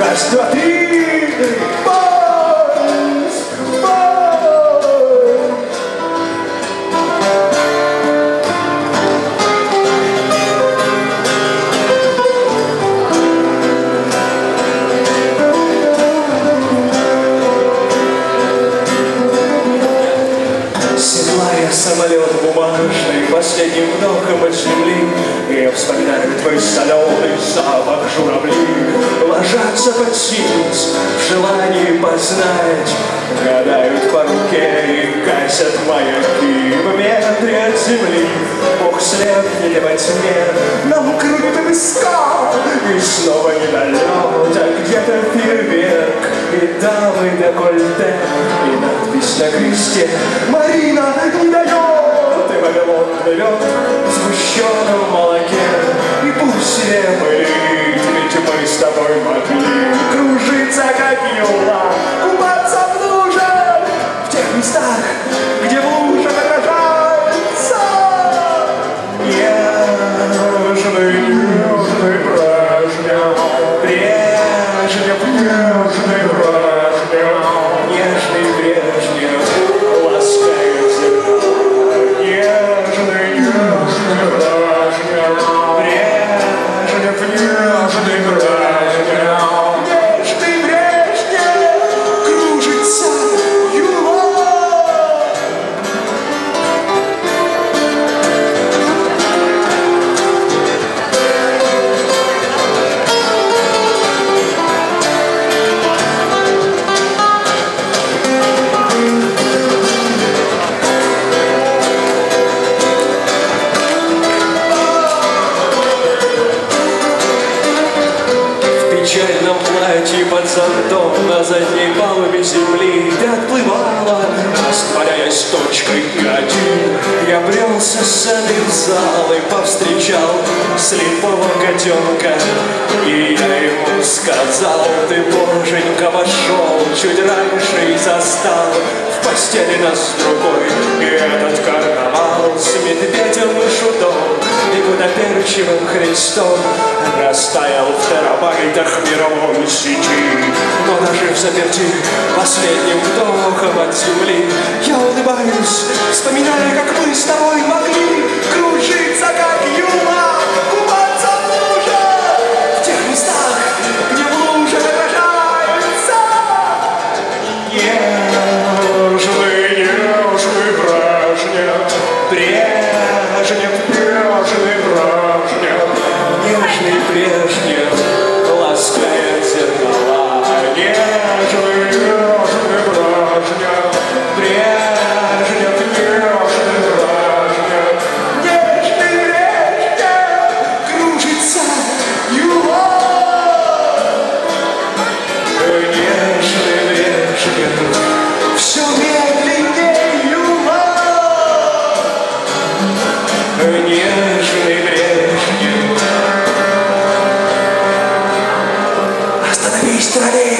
растет игры. Седлая самолет бумажный Последним вдохом от земли Я вспоминаю твой соленый запах журавли под синец в желании познать. Гадают по руке и гасят маяки В метре от земли. Бог слепнет во тьме. Нам крутым скал. И снова недолет, а где-то фейерверк. И дамы декольте И надпись на кресте. Марина не дает. И Вавилон плывет в сгущенном молоке под зонтом на задней палубе земли. Ты отплывала, растворяясь точкой один. Я брел со сцены в зал и повстречал слепого котенка. И я ему сказал, ты, боженька, вошел Чуть раньше и застал в постели нас другой И этот карнавал с медведем и шутом И гудоперчивым Христом Растаял в фрейдах мировой сети. Но даже в заперти последним вдохом от земли Я улыбаюсь, вспоминая, как мы с тобой могли кружить. как study.